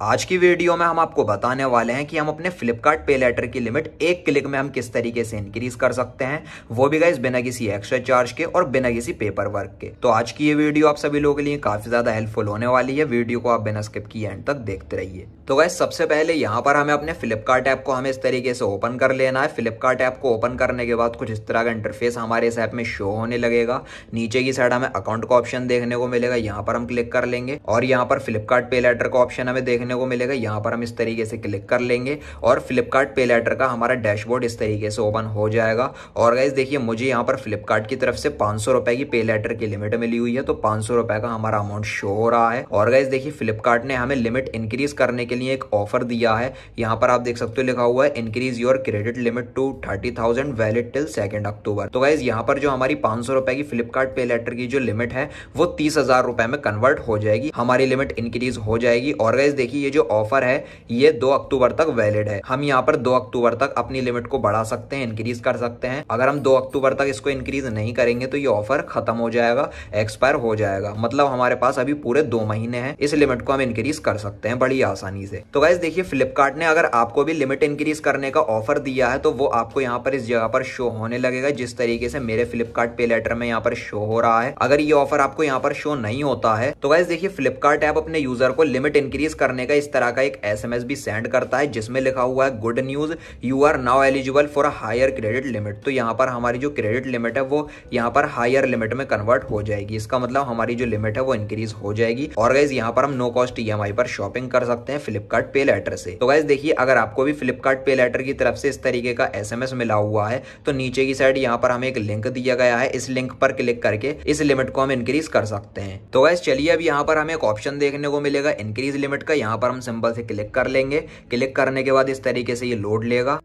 आज की वीडियो में हम आपको बताने वाले हैं कि हम अपने फ्लिपकार्ट पे लेटर की लिमिट एक क्लिक में हम किस तरीके से इंक्रीज कर सकते हैं। वो भी गाइस बिना किसी एक्स्ट्रा चार्ज के और बिना किसी पेपर वर्क के। तो आज की ये वीडियो आप सभी लोगों के लिए काफ़ी ज़्यादा हेल्पफुल होने वाली है। वीडियो को आप बिना स्किप किए एंड तक देखते रहिए। तो गाइस सबसे पहले यहाँ पर हमें अपने फ्लिपकार्ट ऐप को हमें इस तरीके से ओपन कर लेना है। फ्लिपकार्ट ऐप को ओपन करने के बाद कुछ इस तरह का इंटरफेस हमारे इस ऐप में शो होने लगेगा। नीचे की साइड हमें अकाउंट का ऑप्शन देखने को मिलेगा। यहाँ पर हम क्लिक कर लेंगे और यहाँ पर फ्लिपकार्ट पे लेटर का ऑप्शन हमें देखने को मिलेगा। यहाँ पर पर हम इस तरीके से क्लिक कर लेंगे और फ्लिपकार्ट पे लेटर का हमारा डैशबोर्ड इस तरीके से ओपन हो जाएगा। और गाइज़ देखिए, मुझे यहाँ पर फ्लिपकार्ट की तरफ़ से पाँच की पे लेटर की लिमिट मिली हुई है तो पाँच का हमारा अमाउंट शो हो रहा है। और गाइज़ देखिए, फ्लिपकार्ट ने हमें लिमिट इंक्रीज करने के लिए एक ऑफ़र दिया है। यहाँ पर आप देख सकते हो लिखा हुआ है increase your credit limit to thirty thousand valid till second October तो गाइज़ यहाँ पर जो हमारी पाँच सौ रुपए की फ्लिपकार्ट पे लेटर की जो लिमिट है, वो तीस हज़ार रुपए में कन्वर्ट हो जाएगी। हमारी लिमिट इंक्रीज हो जाएगी। और गाइज़ देखिए ये जो ऑफ़र है, ये दो अक्टूबर तक वैलिड है। हम यहाँ पर दो अक्टूबर तक अपनी लिमिट को बढ़ा सकते हैं इंक्रीज कर सकते हैं। अगर हम दो अक्टूबर तक इसको इंक्रीज नहीं करेंगे तो ये ऑफ़र खत्म हो जाएगा एक्सपायर हो जाएगा। मतलब हमारे पास अभी पूरे दो महीने हैं, इस लिमिट को हम इंक्रीज कर सकते हैं बड़ी आसानी से। तो गाइज़ देखिए फ्लिपकार्ट ने अगर आपको भी लिमिट इंक्रीज करने का ऑफ़र दिया है तो वो आपको यहाँ पर इस जगह पर शो होने लगेगा, जिस तरीके से मेरे फ्लिपकार्ट पे लेटर में यहाँ पर शो हो रहा है। अगर ये ऑफ़र आपको यहाँ पर शो नहीं होता है तो गाइज़ देखिए फ्लिपकार्ट ऐप अपने यूज़र को लिमिट इंक्रीज करने का इस तरह का एक एसएमएस भी सेंड करता है, जिसमें लिखा हुआ है good news you are now eligible for a higher credit limit तो यहाँ पर हमारी जो क्रेडिट लिमिट है, वो यहाँ पर हायर लिमिट में कन्वर्ट हो जाएगी। इसका मतलब हमारी जो लिमिट है, वो इंक्रीज हो जाएगी। और गाइज़ यहाँ पर हम नो कॉस्ट ई पर शॉपिंग कर सकते हैं फ्लिपकार्ट पे लेटर से। तो गाइज़ देखिए, अगर आपको भी फ्लिपकार्ट पे लेटर की तरफ़ से इस तरीके का एसएमएस मिला हुआ है तो नीचे की साइड यहाँ पर हमें एक लिंक दिया गया है। इस लिंक पर क्लिक करके इस लिमिट को हम इंक्रीज कर सकते हैं। तो गाइज़ चलिए, अब यहाँ पर हमें एक ऑप्शन देखने को मिलेगा इंक्रीज लिमिट का। यहाँ पर हम सिंपल से क्लिक कर लेंगे। क्लिक करने के बाद इस तरीके से ये लोड लेगा।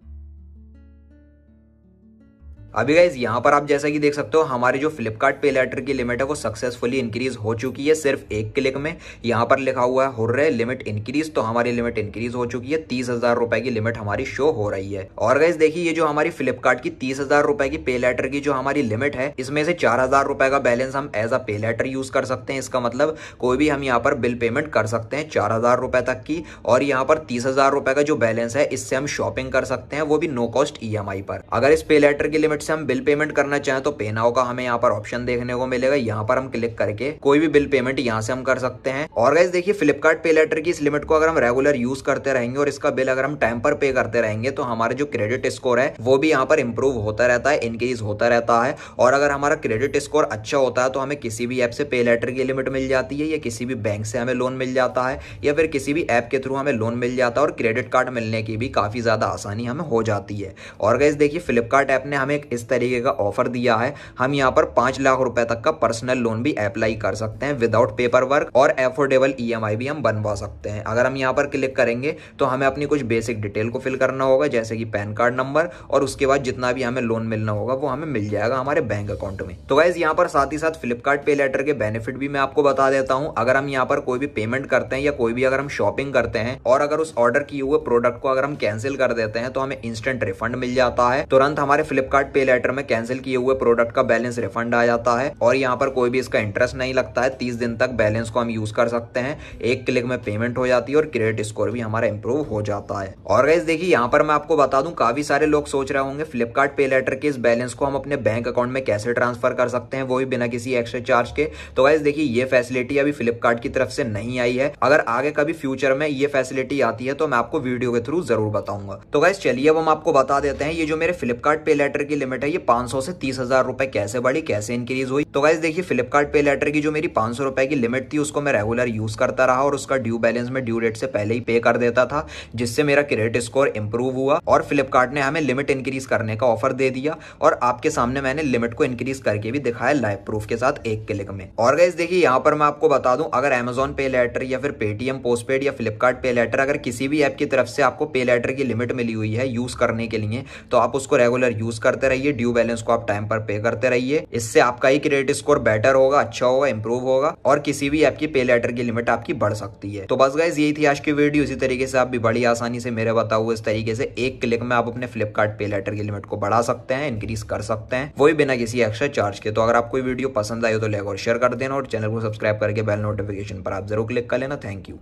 अभी गाइज़ यहाँ पर आप जैसा कि देख सकते हो, हमारे जो फ्लिपकार्ट पे लेटर की लिमिट है, वो सक्सेसफुली इंक्रीज हो चुकी है सिर्फ़ एक क्लिक में। यहाँ पर लिखा हुआ है हो रहा है लिमिट इंक्रीज तो हमारी लिमिट इंक्रीज हो चुकी है। तीस हज़ार रुपए की लिमिट हमारी शो हो रही है। और गाइज़ देखिए, ये जो हमारी फ्लिपकार्ट की तीस हज़ार रुपए की पे लेटर की जो हमारी लिमिट है, इसमें से चार हज़ार रुपए का बैलेंस हम एज अ पे लेटर यूज़ कर सकते हैं। इसका मतलब कोई भी हम यहाँ पर बिल पेमेंट कर सकते हैं चार हज़ार रुपए तक की। और यहाँ पर तीस हज़ार रुपए का जो बैलेंस है, इससे हम शॉपिंग कर सकते हैं, वो भी नो कॉस्ट ईएमआई पर। अगर इस पे लेटर की लिमिट से हम बिल पेमेंट करना चाहें तो पे नाउ का हमें यहाँ पर ऑप्शन देखने को मिलेगा। यहाँ पर हम क्लिक करके कोई भी बिल पेमेंट यहाँ से हम कर सकते हैं। और गाइज़ देखिए फ्लिपकार्ट पे लेटर की इस लिमिट को अगर हम रेगुलर यूज़ करते रहेंगे और इसका बिल अगर हम टाइम पर पे करते रहेंगे तो हमारा जो क्रेडिट स्कोर है, वो भी यहाँ पर इंप्रूव होता रहता है इनक्रीज होता रहता है। और अगर हमारा क्रेडिट स्कोर अच्छा होता है तो हमें किसी भी ऐप से पे लेटर की लिमिट मिल जाती है, या किसी भी बैंक से हमें लोन मिल जाता है, या फिर किसी भी ऐप के थ्रू हमें लोन मिल जाता है, और क्रेडिट कार्ड मिलने की भी काफ़ी ज़्यादा आसानी हमें हो जाती है। और गाइज़ देखिए फ्लिपकार्ट ऐप ने हमें इस तरीके का ऑफ़र दिया है। हम यहाँ पर पाँच लाख रुपए तक का पर्सनल लोन भी अप्लाई कर सकते हैं विदाउट पेपर वर्क और एफोर्डेबल ई भी हम बनवा सकते हैं। अगर हम यहाँ पर क्लिक करेंगे तो हमें अपनी कुछ बेसिक डिटेल को फिल करना होगा, जैसे कि पैन कार्ड नंबर और उसके बाद जितना भी हमें लोन मिलना होगा, वो हमें मिल जाएगा हमारे बैंक अकाउंट में। तो गाइज़ यहाँ पर साथ ही साथ फ्लिपकार्ट पे लेटर के बेनिफिट भी मैं आपको बता देता हूँ। अगर हम यहाँ पर कोई भी पेमेंट करते हैं या कोई भी अगर हम शॉपिंग करते हैं और अगर उस ऑर्डर किए हुए प्रोडक्ट को अगर हम कैंसिल कर देते हैं तो हमें इंस्टेंट रिफंड मिल जाता है। तुरंत हमारे फ्लिपकार्ट पे लेटर में कैंसिल किए हुए प्रोडक्ट का बैलेंस रिफंड आ जाता है और यहाँ पर कोई भी इसका इंटरेस्ट नहीं लगता है। तीस दिन तक बैलेंस को हम यूज़ कर सकते हैं। एक क्लिक में पेमेंट हो जाती है और क्रेडिट स्कोर भी हमारा इंप्रूव हो जाता है। और गाइज़ देखिए, यहाँ पर मैं आपको बता दूँ, काफ़ी सारे लोग सोच रहे होंगे फ्लिपकार्ट पे लेटर के इस बैलेंस को हम अपने बैंक अकाउंट में कैसे ट्रांसफ़र कर सकते हैं, वो भी बिना किसी एक्स्ट्रा चार्ज के। तो गाइज़ देखिए, ये फैसिलिटी अभी फ्लिपकार्ट की तरफ़ से नहीं आई है। अगर आगे कभी फ्यूचर में ये फैसिलिटी आती है तो मैं आपको वीडियो के थ्रू ज़रूर बताऊँगा। तो गाइज़ चलिए, अब हम आपको बता देते हैं, ये जो मेरे फ्लिपकार्ट पे लेटर की लिमिट है, ये पाँच से तीस हज़ार रुपए कैसे बढ़ी कैसे इंक्रीज हुई तो गाइज़ देखिए फ्लिपकार्ट पे लेटर की जो मेरी पाँच सौ रुपए की लिमिट थी, उसको मैं रेगुलर यूज़ करता रहा और उसका ड्यू बैलेंस में ड्यू डेट से पहले ही पे कर देता था, जिससे मेरा क्रेडिट स्कोर इंप्रूव हुआ और फ्लिपकार्ट ने हमें लिमिट इंक्रीज करने का ऑफ़र दे दिया और आपके सामने मैंने लिमिट को इंक्रीज करके भी दिखाया लाइव प्रूफ के साथ एक क्लिक में। और गाइज़ देखिए यहाँ पर मैं आपको बता दूँ, अगर अमेजोन पे लेटर या फिर पेटीएम पोस्टपेड या फ्लिपकार्ट पे लेटर अगर किसी भी ऐप की तरफ़ से आपको पे लेटर की लिमिट मिली हुई है यूज़ करने के लिए तो आप उसको रेगुलर यूज़ करते रहिए ड्यू बैलेंस को आप टाइम पर पे करते रहिए। इससे आपका ही क्रेडिट स्कोर बेटर होगा अच्छा होगा इंप्रूव होगा और किसी भी ऐप की पे लेटर की लिमिट आपकी बढ़ सकती है। तो बस गाइज़ यही थी आज की वीडियो इसी तरीके से आप भी बड़ी आसानी से मेरे बताओ इस तरीके से एक क्लिक में आप अपने फ्लिपकार्ट पे लेटर की लिमिट को बढ़ा सकते हैं इंक्रीज कर सकते हैं वो भी बिना किसी एक्स्ट्रा चार्ज के। तो अगर आपको वीडियो पसंद हो तो लाइक और शेयर कर देना और चैनल को सब्सक्राइब करके बेल नोटिफिकेशन पर आप ज़रूर क्लिक कर लेना। Thank you